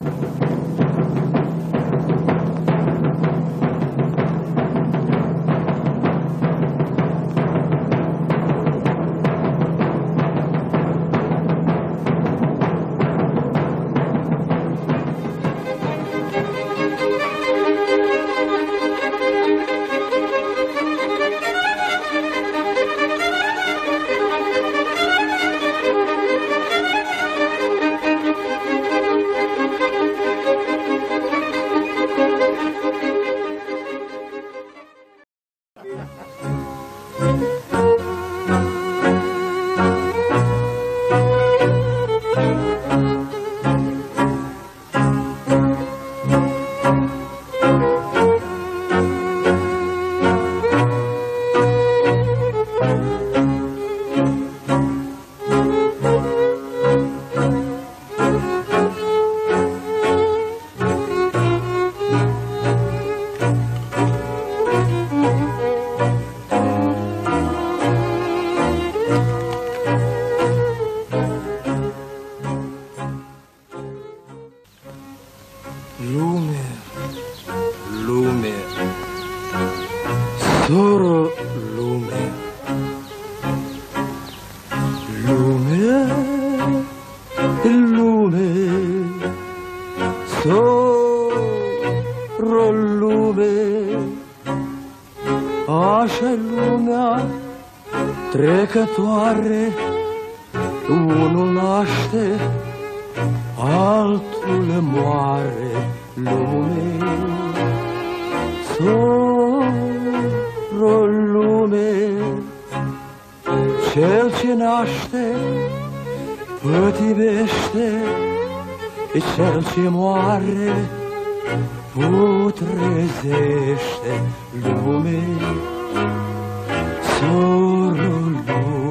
you Lume, lume, soro lume, lume, lume, soro lume, așa lumea trecătoare, unul naște, altul moare lume, soro lume, cel ce naște pătivește, cel ce moare putrezește lume, soro lume.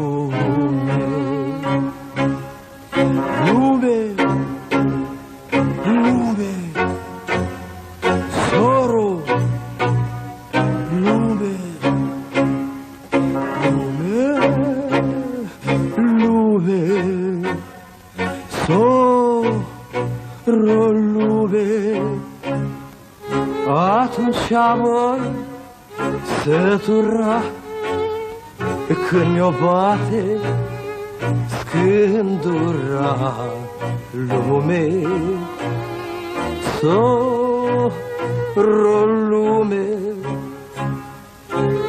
Soro, lume. Atunci voi sătura când mi-o bate scândura lume, soro lume,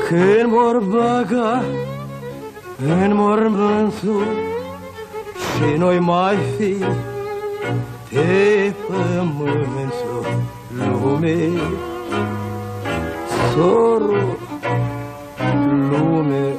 când mor băga în mormântul și noi mai fi pe pământ o lume Sorul lume